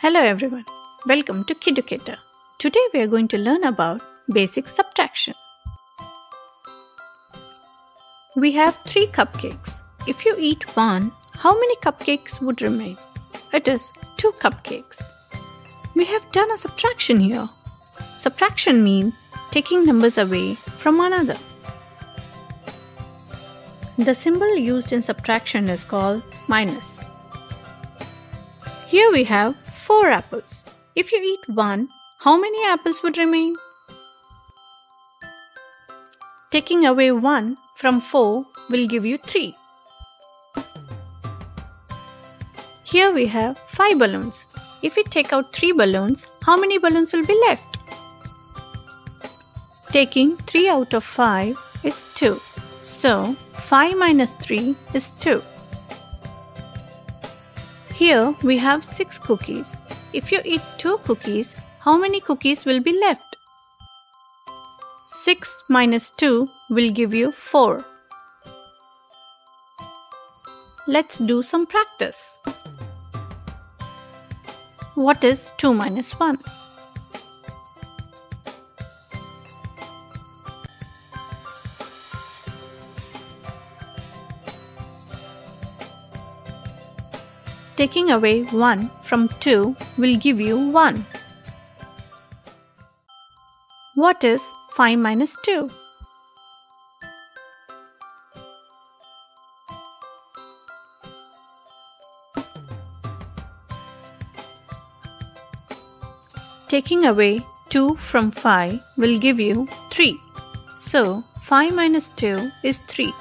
Hello everyone, welcome to Kiducator. Today we are going to learn about basic subtraction. We have three cupcakes. If you eat one, how many cupcakes would remain? It is two cupcakes. We have done a subtraction here. Subtraction means taking numbers away from another. The symbol used in subtraction is called minus. Here we have 4 apples. If you eat one, how many apples would remain? Taking away 1 from 4 will give you 3. Here we have 5 balloons. If we take out 3 balloons, how many balloons will be left? Taking 3 out of 5 is 2. So, 5 minus 3 is 2. Here we have 6 cookies. If you eat 2 cookies, how many cookies will be left? 6 minus 2 will give you 4. Let's do some practice. What is 2 minus 1? Taking away 1 from 2 will give you 1. What is 5 minus 2? Taking away 2 from 5 will give you 3. So, 5 minus 2 is 3.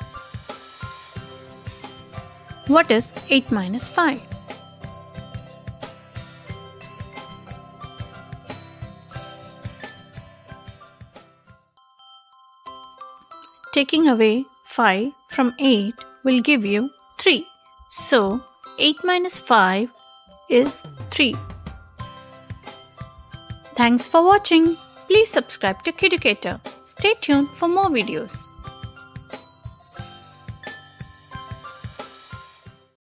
What is 8 minus 5? Taking away 5 from 8 will give you 3. So, 8 minus 5 is 3. Thanks for watching. Please subscribe to Kiducator. Stay tuned for more videos.